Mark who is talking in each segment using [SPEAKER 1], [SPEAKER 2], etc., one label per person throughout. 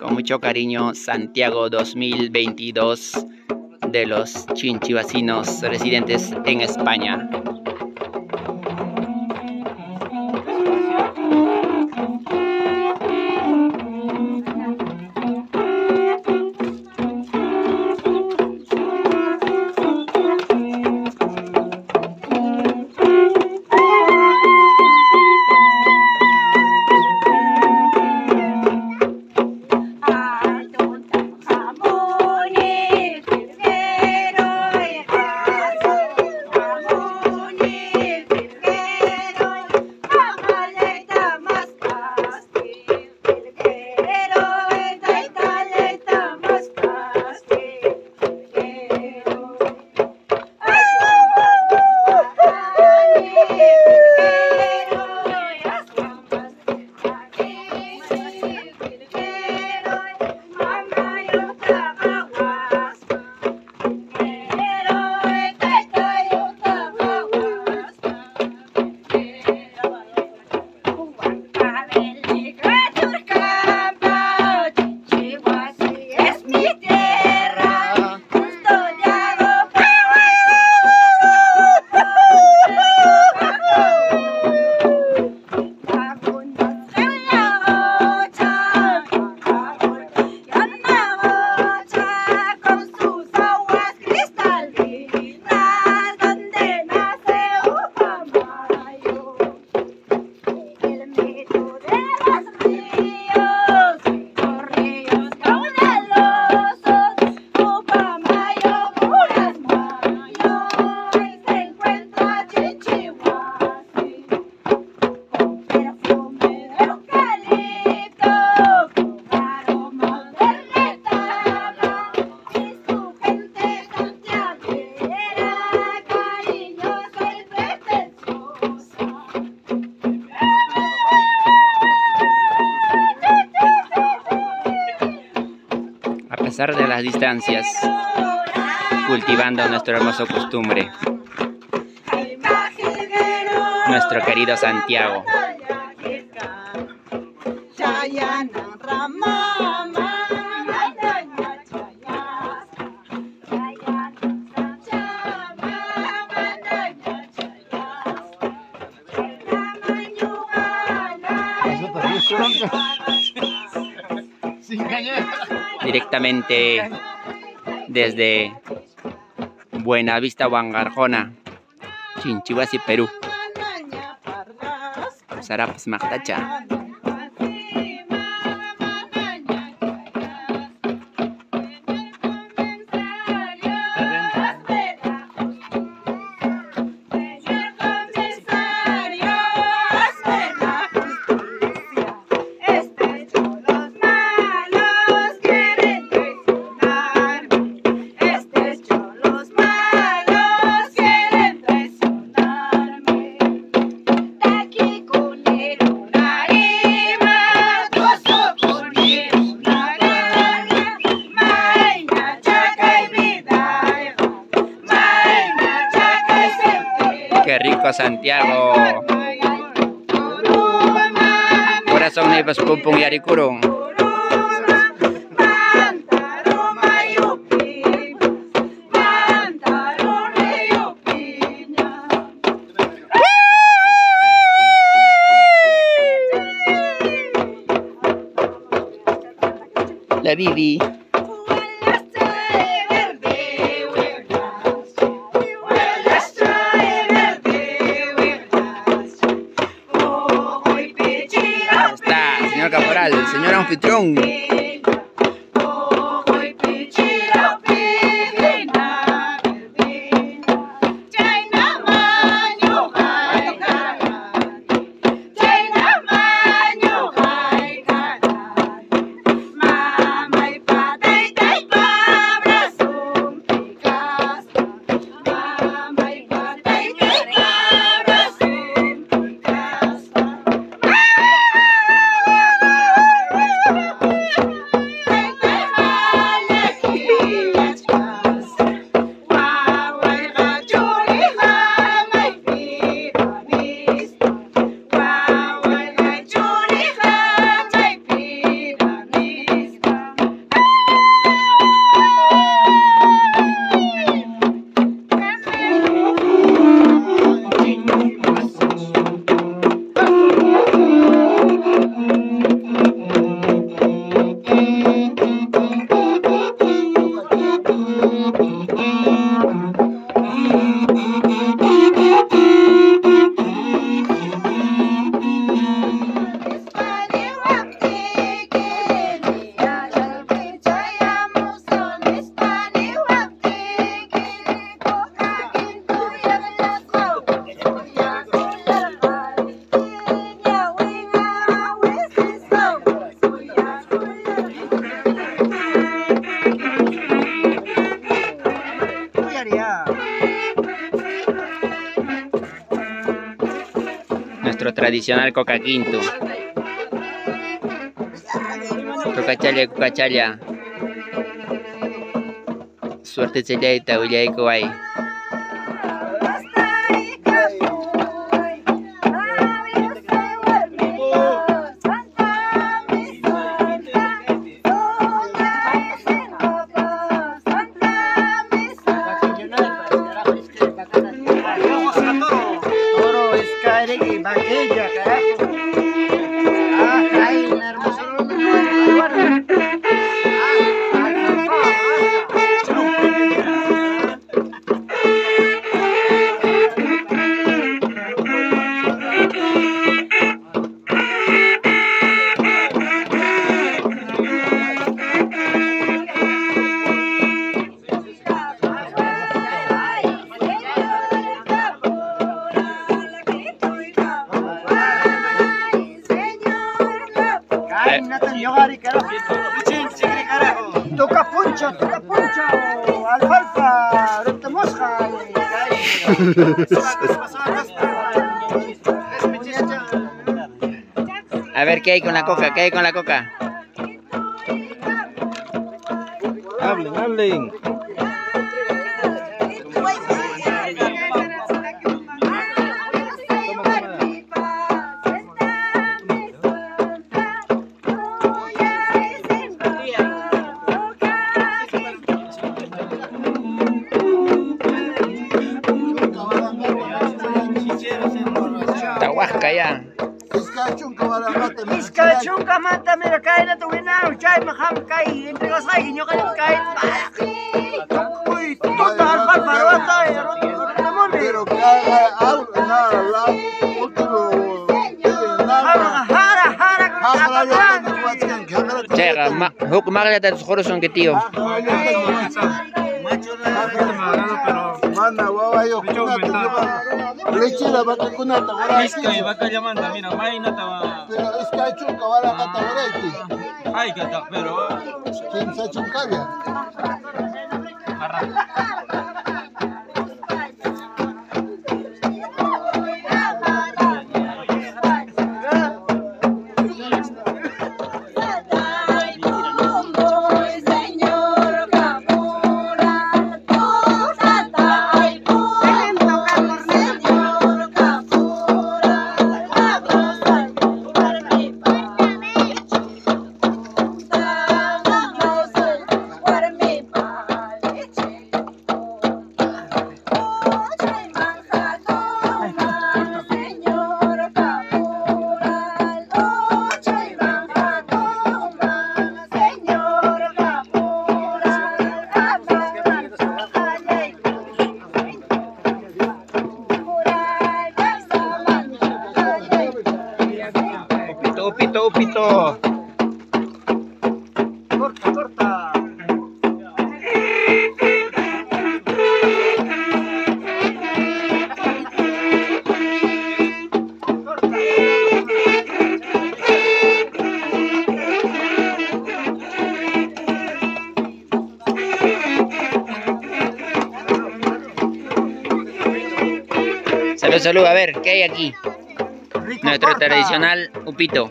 [SPEAKER 1] Con mucho cariño, Santiago 2022 de los chinchivacinos residentes en España. De las distancias, cultivando nuestro hermoso costumbre. Nuestro querido Santiago. Directamente desde Buenavista, Huangarjona, Chinchihuasi, Perú. Sarapas Magtacha. Santiago. Corazón ni pung yari señor anfitrión. Tradicional coca quinto. Coca chalya, coca chalya. Suerte chalyaita, uyayku ay. A ver qué hay con la coca, qué hay con la coca.
[SPEAKER 2] Hablen, hablen.
[SPEAKER 1] Huk magla ta tus son que tío. Upito, Salud, salud, a ver, ¿qué hay aquí?
[SPEAKER 3] rico
[SPEAKER 1] Nuestro tradicional upito.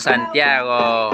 [SPEAKER 1] Santiago.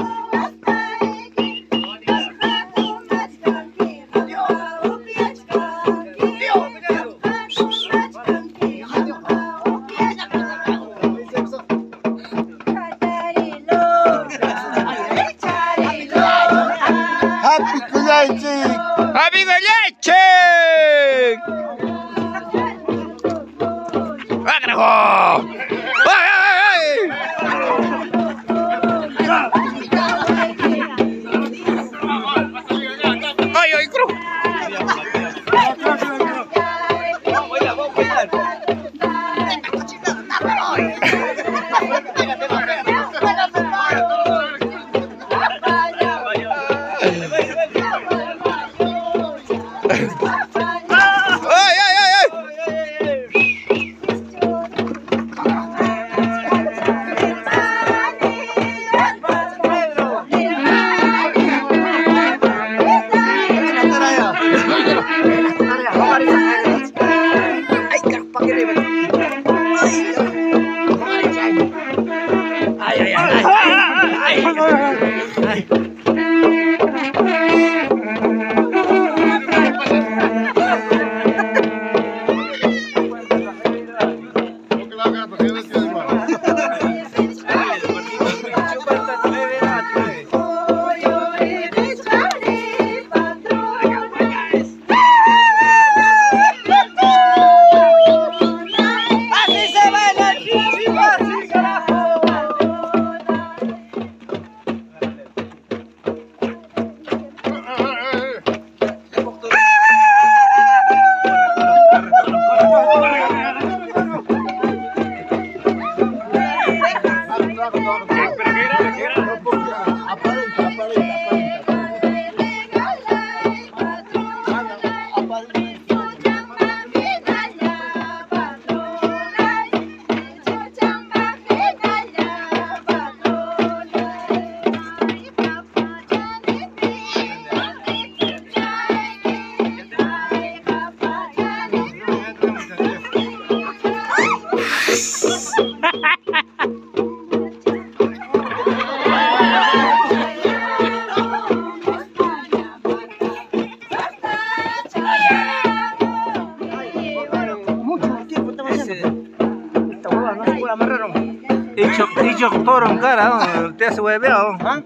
[SPEAKER 3] ¿No?
[SPEAKER 2] te hace hueveado.
[SPEAKER 3] ¿Ah?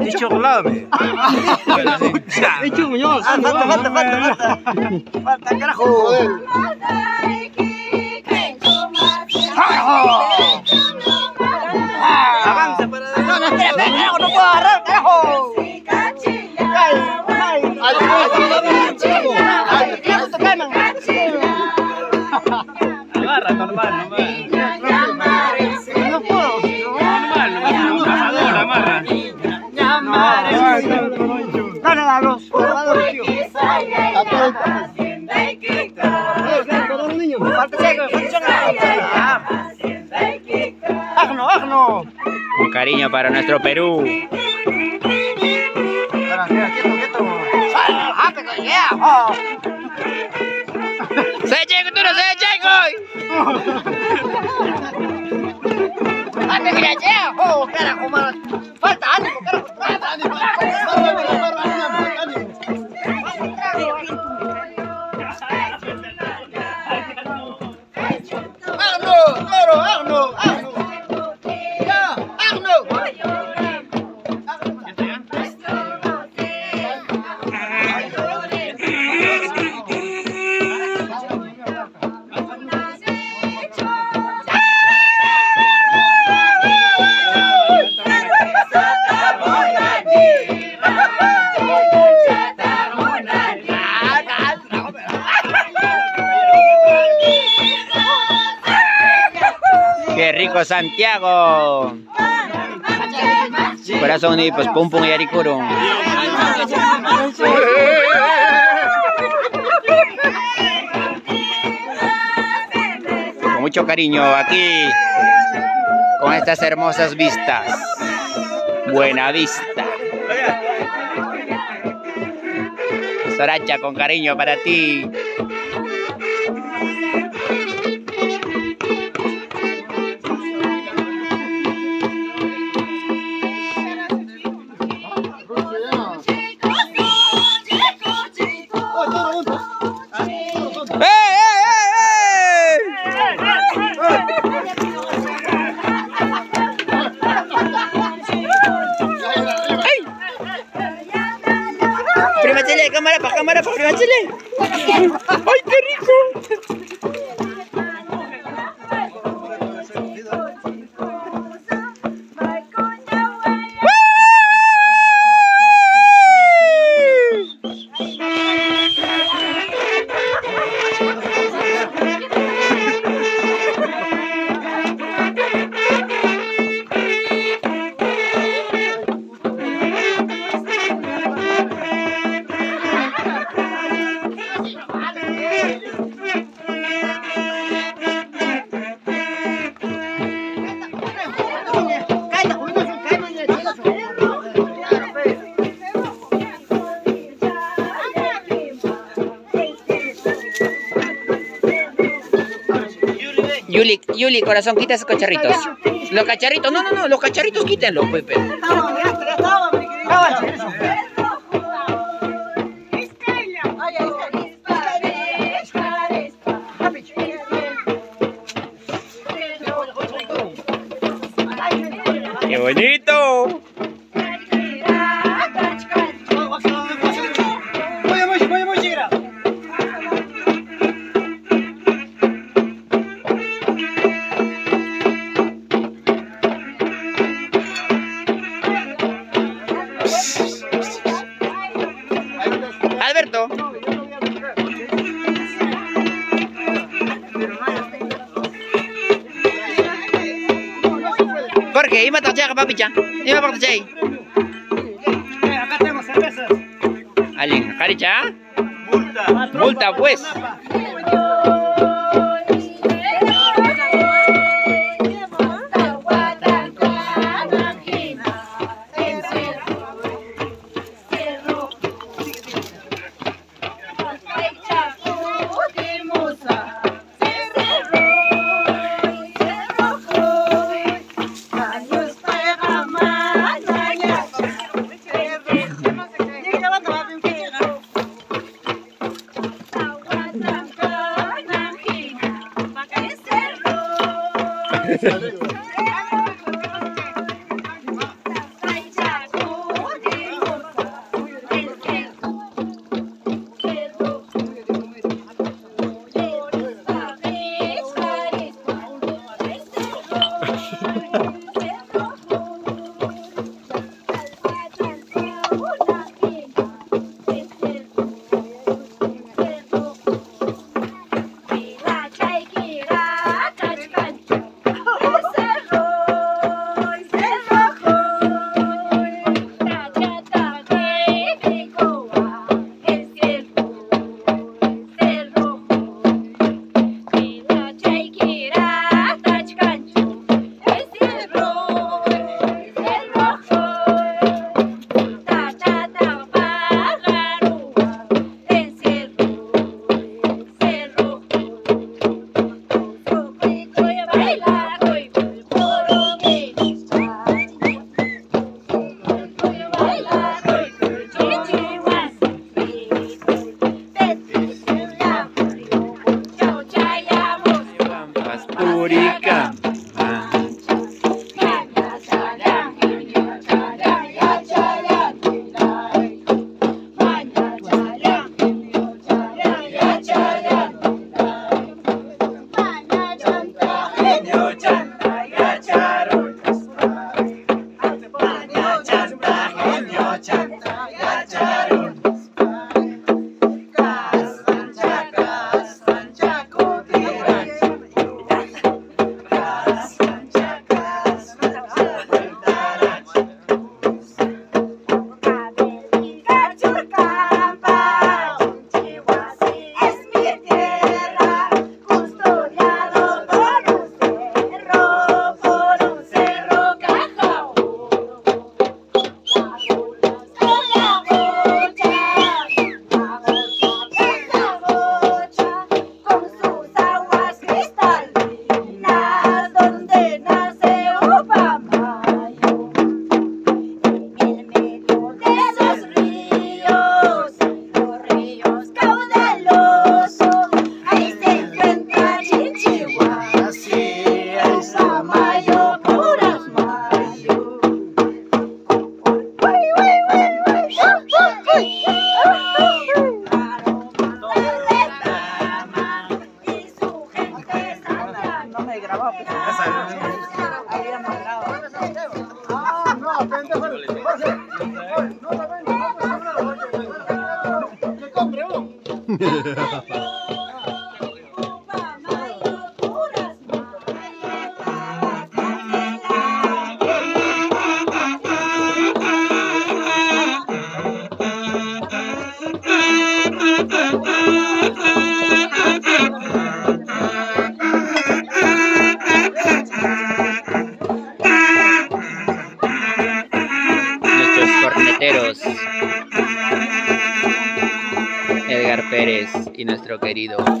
[SPEAKER 2] Dicho lame.
[SPEAKER 3] Hecho muñoz. Ah, falta, falta, falta. Falta, carajo.
[SPEAKER 1] Cariño para nuestro Perú. ¡Se tú no se. ¡Qué rico Santiago! Corazón y pues pum pum y aricuro. Con mucho cariño aquí con estas hermosas vistas. Buena vista. Soracha con cariño para ti. Para para Chile. ¡Ay, qué rico! Corazón, quita esos cacharritos. Los cacharritos, no, no, no, los cacharritos quítenlos, pues, Pepe. ¡Qué bonito! papi, ya. Dime por qué.
[SPEAKER 2] Acá tenemos cervezas.
[SPEAKER 1] Alin, acá ya.
[SPEAKER 2] Multa.
[SPEAKER 1] Multa, pues. ハハハハ! querido.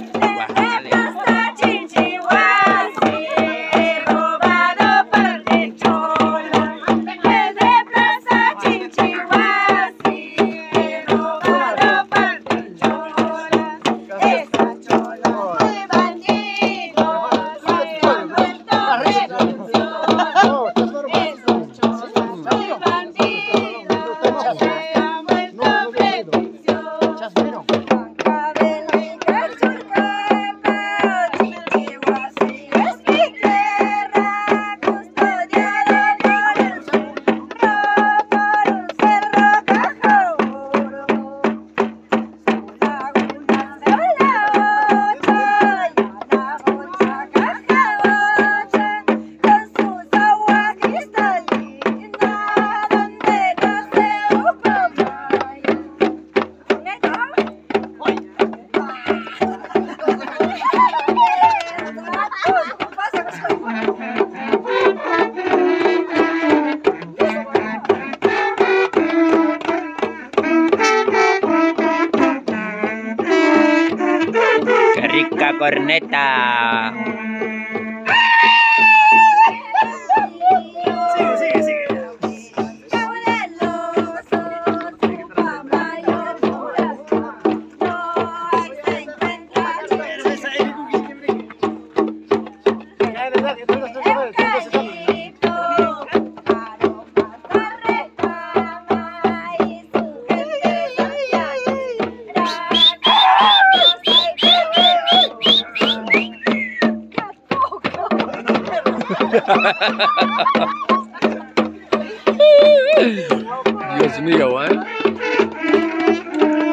[SPEAKER 2] Dios mío, ¿eh?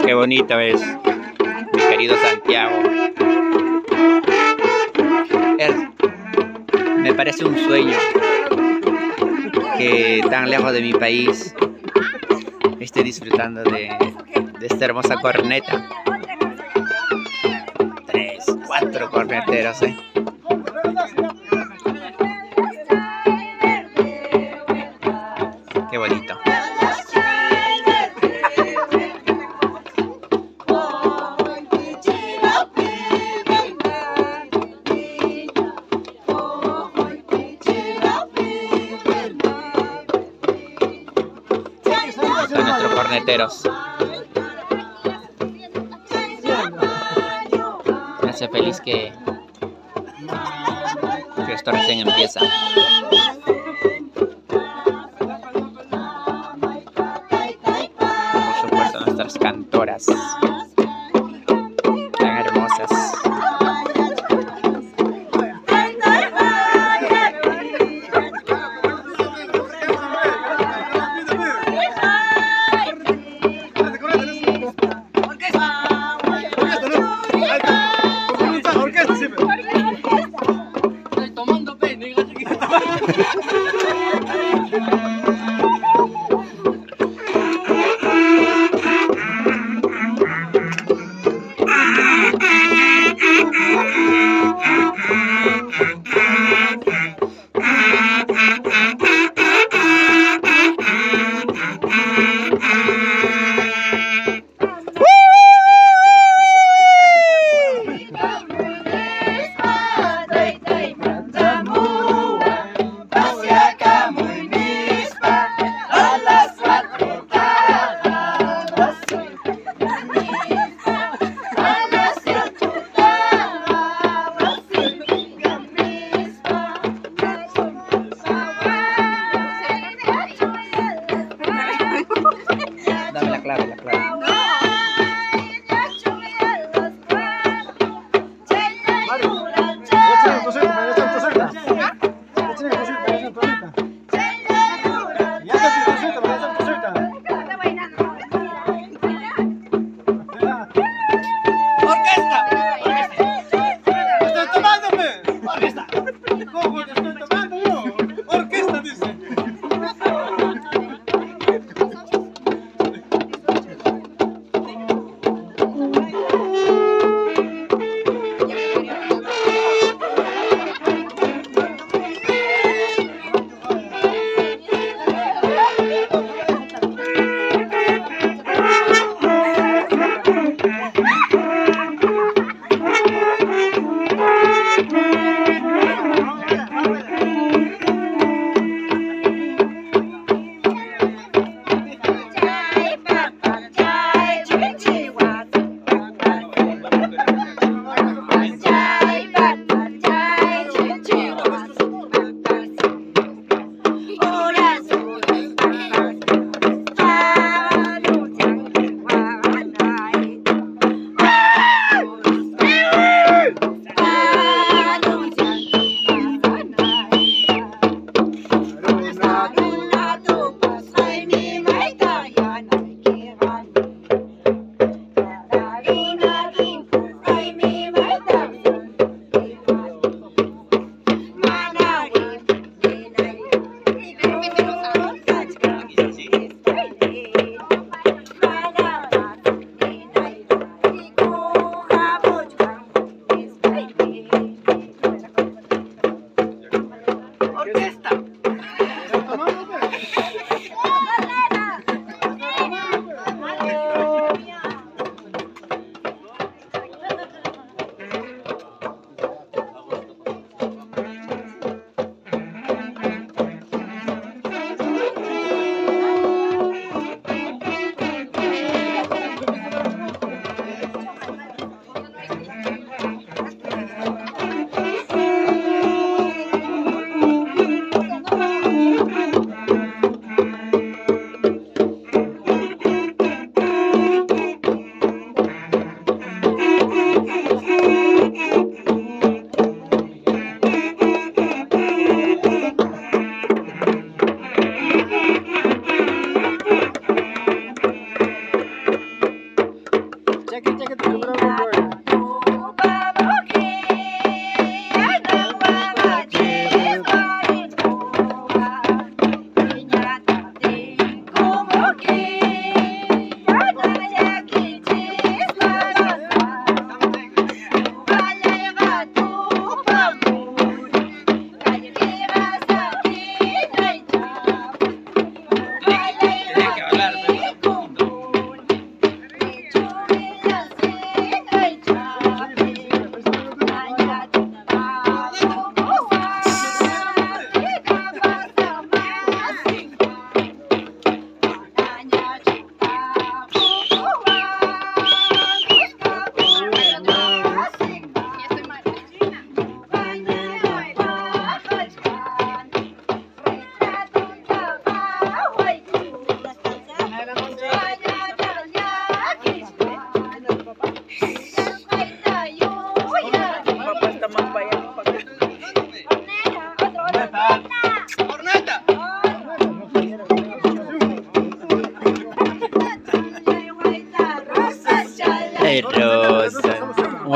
[SPEAKER 1] Qué bonito es, mi querido Santiago. Me parece un sueño que tan lejos de mi país esté disfrutando de, de esta hermosa corneta. Tres, cuatro corneteros, ¿eh? Son nuestros corneteros. Me hace feliz que, que esto recién empieza. Por supuesto, nuestras cantoras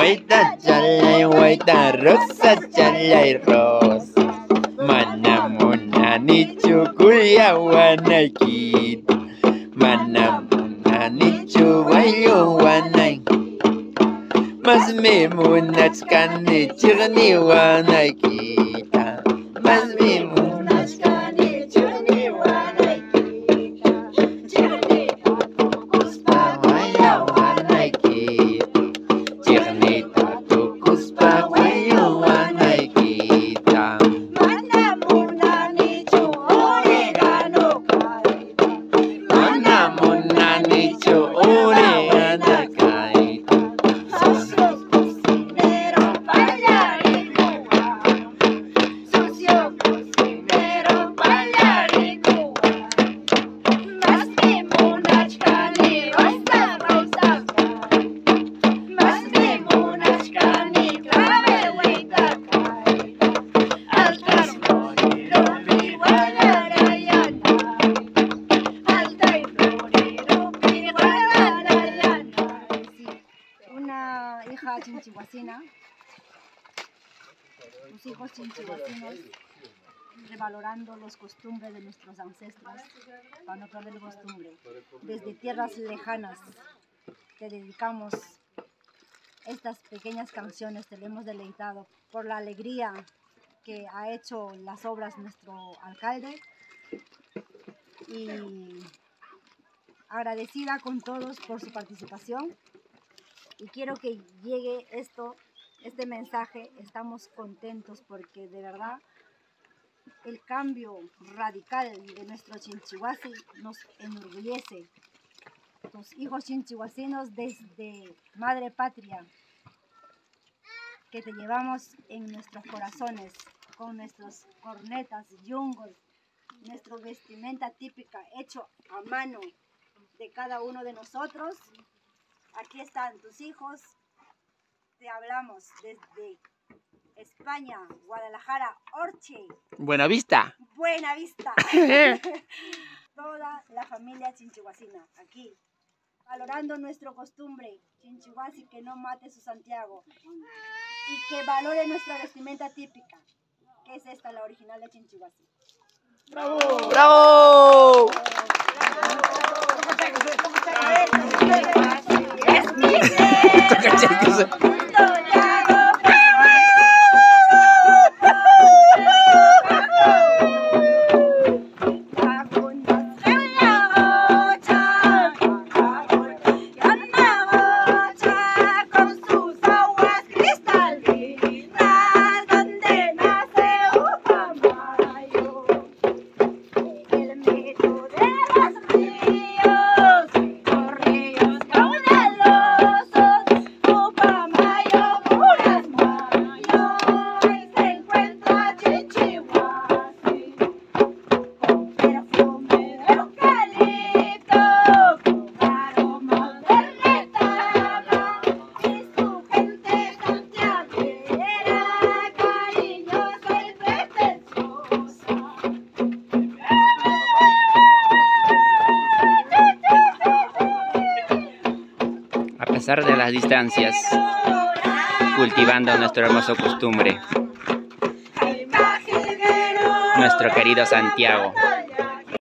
[SPEAKER 4] güeyda chale,
[SPEAKER 5] güeyda rosa chale, rosa. Manamuna ni chukulia wanaikit. Manamuna ni chuwayo wanaikit. Mas me munachkani chirni
[SPEAKER 1] wanaikit. Revalorando los costumbres de nuestros ancestros, para no perder la costumbre. Desde tierras lejanas te dedicamos estas pequeñas canciones, te le hemos deleitado por la alegría que ha hecho las obras nuestro alcalde. Y agradecida con todos por su participación. Y quiero que llegue esto, este mensaje. Estamos contentos porque de verdad el cambio radical de nuestro Chinchihuasi nos enorgullece. Los hijos chinchihuasinos desde Madre Patria, que te llevamos en nuestros corazones con nuestros cornetas, yungos, nuestra vestimenta típica hecho a mano de cada uno de nosotros. Aquí están tus hijos. Te hablamos desde España, Guadalajara, Orche,
[SPEAKER 5] Buena vista.
[SPEAKER 1] Buena Vista. Toda la familia chinchihuacina aquí, valorando nuestra costumbre, chinchihuasi que no mate su Santiago y que valore nuestra vestimenta típica, que es esta, la original de chinchihuasi.
[SPEAKER 5] ¡Bravo!
[SPEAKER 1] Con
[SPEAKER 5] distancias, cultivando nuestro hermoso costumbre. Nuestro querido Santiago.